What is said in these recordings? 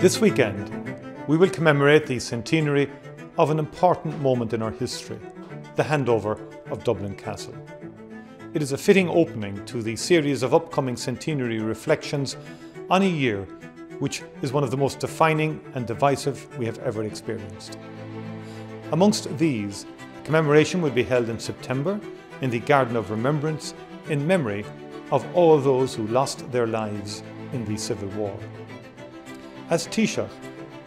This weekend, we will commemorate the centenary of an important moment in our history, the handover of Dublin Castle. It is a fitting opening to the series of upcoming centenary reflections on a year which is one of the most defining and divisive we have ever experienced. Amongst these, commemoration will be held in September in the Garden of Remembrance in memory of all those who lost their lives in the Civil War. As Taoiseach,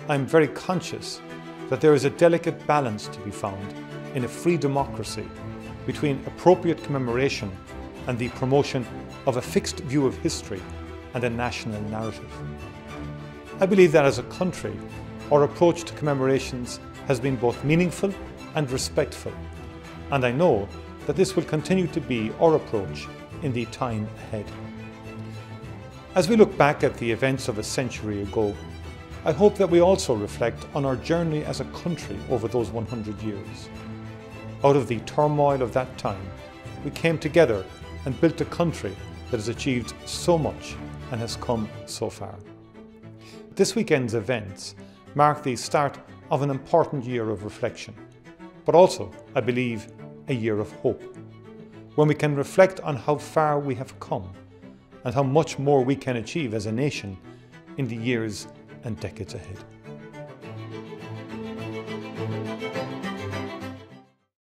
I am very conscious that there is a delicate balance to be found in a free democracy between appropriate commemoration and the promotion of a fixed view of history and a national narrative. I believe that as a country, our approach to commemorations has been both meaningful and respectful, and I know that this will continue to be our approach in the time ahead. As we look back at the events of a century ago, I hope that we also reflect on our journey as a country over those 100 years. Out of the turmoil of that time, we came together and built a country that has achieved so much and has come so far. This weekend's events mark the start of an important year of reflection, but also, I believe, a year of hope, when we can reflect on how far we have come and how much more we can achieve as a nation in the years and decades ahead.